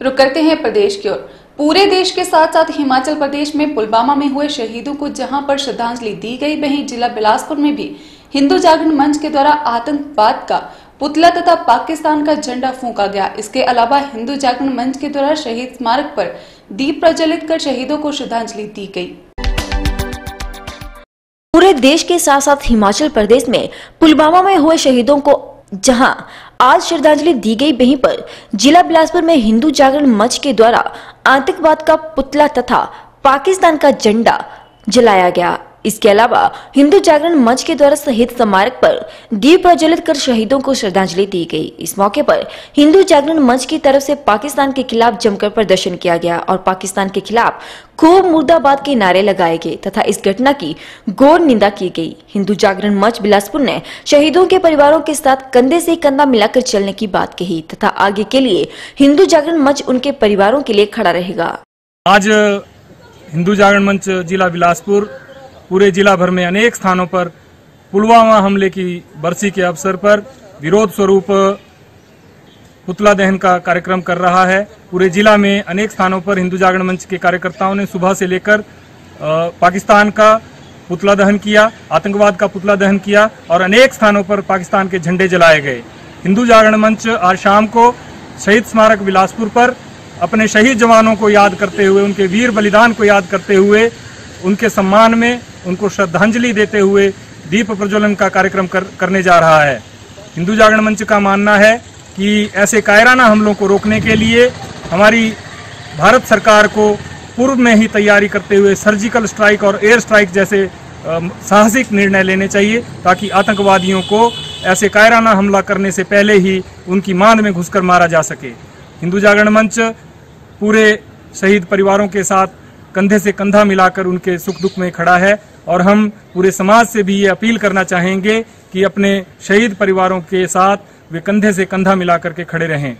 रुक करते हैं प्रदेश की ओर। पूरे देश के साथ साथ हिमाचल प्रदेश में पुलवामा में हुए शहीदों को जहाँ पर श्रद्धांजलि दी गई, वहीं जिला बिलासपुर में भी हिंदू जागरण मंच के द्वारा आतंकवाद का पुतला तथा पाकिस्तान का झंडा फूंका गया। इसके अलावा हिंदू जागरण मंच के द्वारा शहीद स्मारक पर दीप प्रज्वलित कर शहीदों को श्रद्धांजलि दी गई। पूरे देश के साथ साथ हिमाचल प्रदेश में पुलवामा में हुए शहीदों को जहाँ आज श्रद्धांजलि दी गई वहीं पर। जिला बिलासपुर में हिंदू जागरण मंच के द्वारा आतंकवाद का पुतला तथा पाकिस्तान का झंडा जलाया गया। इसके अलावा हिंदू जागरण मंच के द्वारा शहीद स्मारक पर दीप प्रज्वलित कर शहीदों को श्रद्धांजलि दी गई। इस मौके पर हिंदू जागरण मंच की तरफ़ से पाकिस्तान के खिलाफ जमकर प्रदर्शन किया गया और पाकिस्तान के खिलाफ खूब मुर्दाबाद के नारे लगाए गए तथा इस घटना की गौर निंदा की गई। हिंदू जागरण मंच बिलासपुर ने शहीदों के परिवारों के साथ कंधे से कंधा मिलाकर चलने की बात कही तथा आगे के लिए हिंदू जागरण मंच उनके परिवारों के लिए खड़ा रहेगा। आज हिंदू जागरण मंच जिला बिलासपुर पूरे जिला भर में अनेक स्थानों पर पुलवामा हमले की बरसी के अवसर पर विरोध स्वरूप पुतला दहन का कार्यक्रम कर रहा है। पूरे जिला में अनेक स्थानों पर हिंदू जागरण मंच के कार्यकर्ताओं ने सुबह से लेकर पाकिस्तान का पुतला दहन किया, आतंकवाद का पुतला दहन किया और अनेक स्थानों पर पाकिस्तान के झंडे जलाए गए। हिंदू जागरण मंच आज शाम को शहीद स्मारक बिलासपुर पर अपने शहीद जवानों को याद करते हुए, उनके वीर बलिदान को याद करते हुए, उनके सम्मान में उनको श्रद्धांजलि देते हुए दीप प्रज्वलन का कार्यक्रम कर, करने जा रहा है। हिंदू जागरण मंच का मानना है कि ऐसे कायराना हमलों को रोकने के लिए हमारी भारत सरकार को पूर्व में ही तैयारी करते हुए सर्जिकल स्ट्राइक और एयर स्ट्राइक जैसे साहसिक निर्णय लेने चाहिए ताकि आतंकवादियों को ऐसे कायराना हमला करने से पहले ही उनकी मांद में घुसकर मारा जा सके। हिंदू जागरण मंच पूरे शहीद परिवारों के साथ कंधे से कंधा मिलाकर उनके सुख दुख में खड़ा है। और हम पूरे समाज से भी ये अपील करना चाहेंगे कि अपने शहीद परिवारों के साथ वे कंधे से कंधा मिलाकर के खड़े रहें।